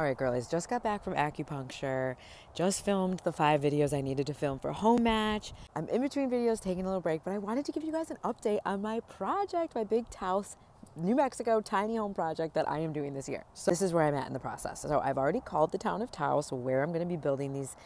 All right, girlies, just got back from acupuncture. Just filmed the five videos I needed to film for home match. I'm in between videos taking a little break, but I wanted to give you guys an update on my project, my big Taos New Mexico tiny home project that I am doing this year. So this is where I'm at in the process. So I've already called the town of Taos where I'm going to be building these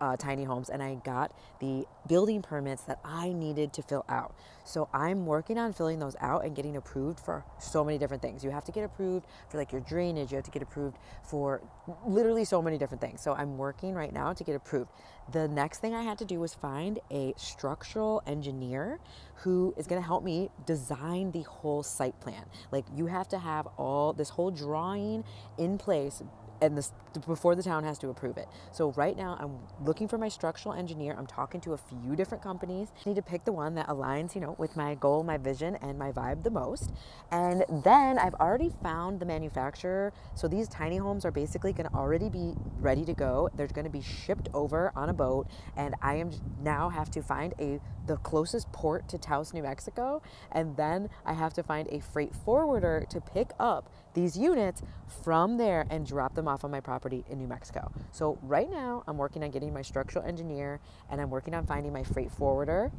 uh, tiny homes and I got the building permits that I needed to fill out. So I'm working on filling those out and getting approved for so many different things. You have to get approved for like your drainage, you have to get approved for literally so many different things. So I'm working right now to get approved. The next thing I had to do was find a structural engineer who is going to help me design the whole site plan. Like you have to have all this whole drawing in place and this before the town has to approve it. So right now I'm looking for my structural engineer. I'm talking to a few different companies. I need to pick the one that aligns, you know, with my goal, my vision, and my vibe the most. And then I've already found the manufacturer. So these tiny homes are basically going to already be ready to go. They're going to be shipped over on a boat, and I am now have to find a the closest port to Taos, New Mexico, and then I have to find a freight forwarder to pick up these units from there and drop them off on my property in New Mexico. So right now I'm working on getting my structural engineer and I'm working on finding my freight forwarder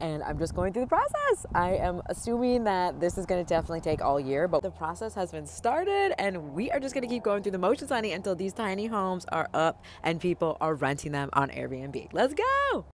and I'm just going through the process. I am assuming that this is going to definitely take all year, but the process has been started and we are just going to keep going through the motions, honey, until these tiny homes are up and people are renting them on Airbnb. Let's go!